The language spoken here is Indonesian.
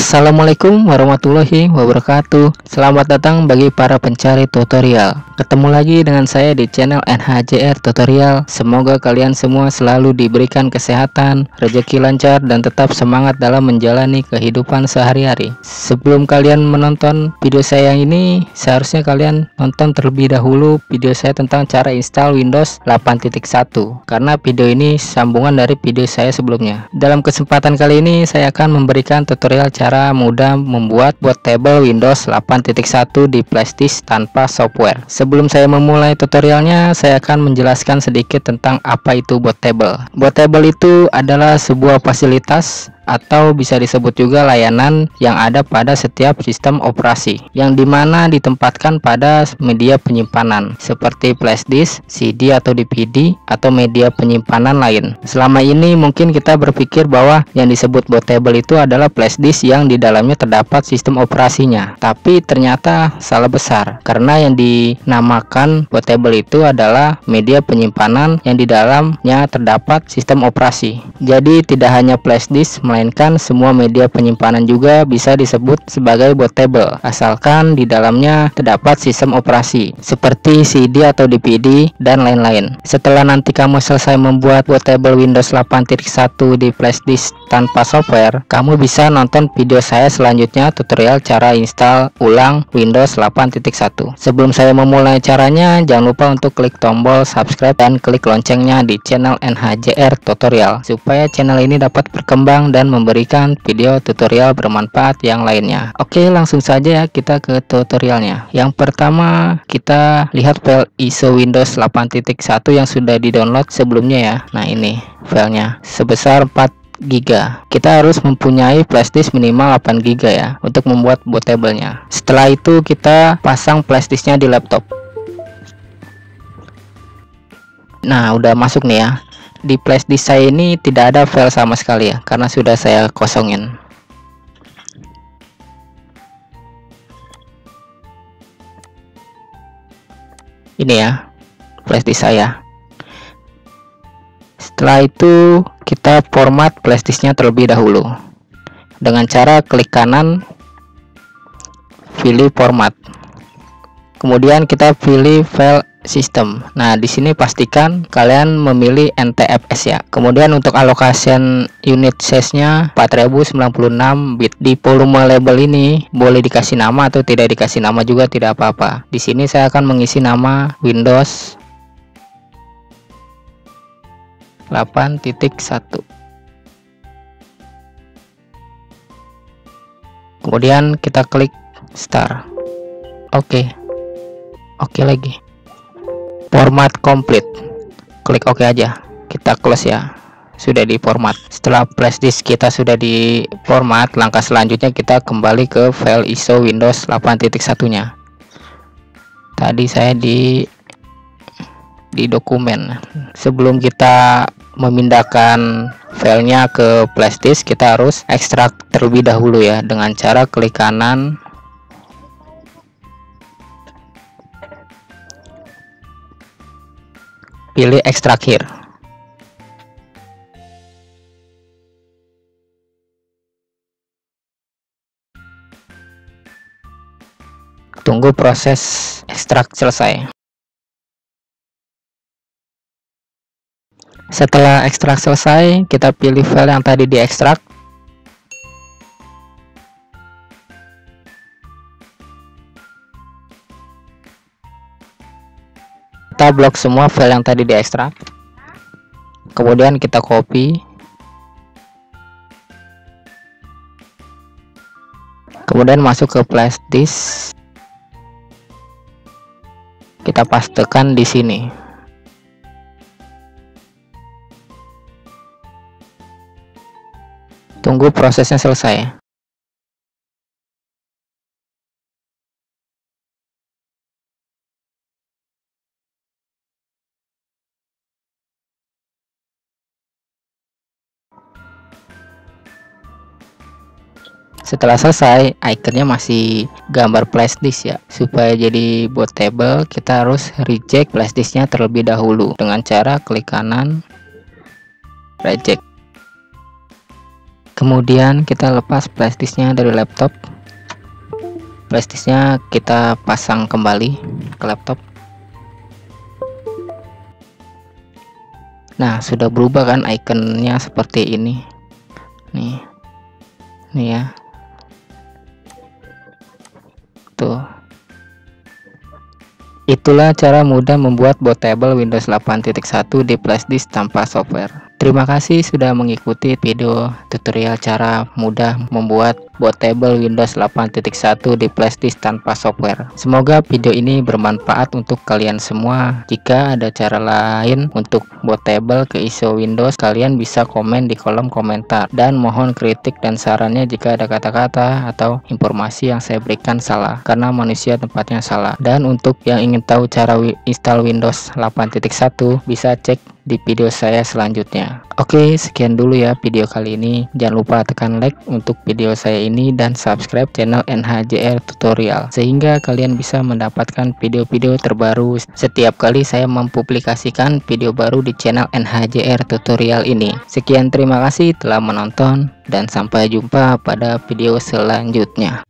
Assalamualaikum warahmatullahi wabarakatuh. Selamat datang bagi para pencari tutorial. Ketemu lagi dengan saya di channel NHJR Tutorial. Semoga kalian semua selalu diberikan kesehatan, rezeki lancar, dan tetap semangat dalam menjalani kehidupan sehari-hari. Sebelum kalian menonton video saya yang ini Seharusnya kalian nonton terlebih dahulu video saya tentang cara install Windows 8.1 Karena video ini sambungan dari video saya sebelumnya. Dalam kesempatan kali ini saya akan memberikan tutorial cara mudah membuat bootable Windows 8.1 di flashdisk tanpa software. Sebelum saya memulai tutorialnya, saya akan menjelaskan sedikit tentang apa itu bootable. Bootable itu adalah sebuah fasilitas atau bisa disebut juga layanan yang ada pada setiap sistem operasi yang di mana ditempatkan pada media penyimpanan seperti flash disk, CD atau DVD atau media penyimpanan lain. Selama ini mungkin kita berpikir bahwa yang disebut bootable itu adalah flash disk yang di dalamnya terdapat sistem operasinya. Tapi ternyata salah besar karena yang dinamakan bootable itu adalah media penyimpanan yang di dalamnya terdapat sistem operasi. Jadi tidak hanya flash disk semua media penyimpanan juga bisa disebut sebagai bootable asalkan di dalamnya terdapat sistem operasi seperti CD atau DVD dan lain-lain. Setelah nanti kamu selesai membuat bootable Windows 8.1 di flash disk tanpa software, kamu bisa nonton video saya selanjutnya tutorial cara install ulang Windows 8.1. Sebelum saya memulai caranya, jangan lupa untuk klik tombol subscribe dan klik loncengnya di channel NHJR Tutorial supaya channel ini dapat berkembang dan memberikan video tutorial bermanfaat yang lainnya. Oke, langsung saja ya kita ke tutorialnya. Yang pertama, kita lihat file ISO Windows 8.1 yang sudah di-download sebelumnya ya. Nah, ini filenya sebesar 4 giga kita harus mempunyai flash disk minimal 8 giga ya untuk membuat bootable-nya setelah itu kita pasang flash disknya di laptop nah udah masuk nih ya di flash disk saya ini tidak ada file sama sekali ya karena sudah saya kosongin. Ini ya flash disk saya setelah itu kita format flash disknya terlebih dahulu. Dengan cara klik kanan pilih format. Kemudian kita pilih file sistem. Nah, di sini pastikan kalian memilih NTFS ya. Kemudian untuk allocation unit size-nya 4096 bit. Di volume label ini boleh dikasih nama atau tidak dikasih nama juga tidak apa-apa. Di sini saya akan mengisi nama Windows 8.1. Kemudian kita klik start. Oke. Okay. Oke okay lagi format complete. Klik OK aja. Kita close ya. Sudah di format. Setelah flash disk kita sudah di format langkah selanjutnya kita kembali ke file ISO Windows 8.1 nya. Tadi saya di di dokumen. Sebelum kita memindahkan filenya ke flash disk kita harus ekstrak terlebih dahulu ya. Dengan cara klik kanan pilih ekstrakir tunggu proses ekstrak selesai. Setelah ekstrak selesai kita pilih file yang tadi diekstrak kita blok semua file yang tadi diekstrak kemudian kita copy. Kemudian masuk ke flash disk. Kita pastekan di sini. Tunggu prosesnya selesai setelah selesai ikonnya masih gambar flash disk ya. Supaya jadi bootable kita harus reject flash disknya terlebih dahulu. Dengan cara klik kanan reject. Kemudian kita lepas flashdisknya dari laptop. Flashdisknya kita pasang kembali ke laptop. Nah sudah berubah kan ikonnya seperti ini. Nih. Nih ya itulah cara mudah membuat bootable Windows 8.1 di flashdisk tanpa software. Terima kasih sudah mengikuti video tutorial cara mudah membuat bootable Windows 8.1 di flashdisk tanpa software. Semoga video ini bermanfaat untuk kalian semua. Jika ada cara lain untuk bootable ke ISO Windows, kalian bisa komen di kolom komentar. Dan mohon kritik dan sarannya jika ada kata-kata atau informasi yang saya berikan salah, karena manusia tempatnya salah. Dan untuk yang ingin tahu cara install Windows 8.1, bisa cek di video saya selanjutnya. Oke, sekian dulu ya video kali ini. Jangan lupa tekan like untuk video saya ini dan subscribe channel NHJR Tutorial sehingga kalian bisa mendapatkan video-video terbaru setiap kali saya mempublikasikan video baru di channel NHJR Tutorial ini. Sekian terima kasih telah menonton dan sampai jumpa pada video selanjutnya.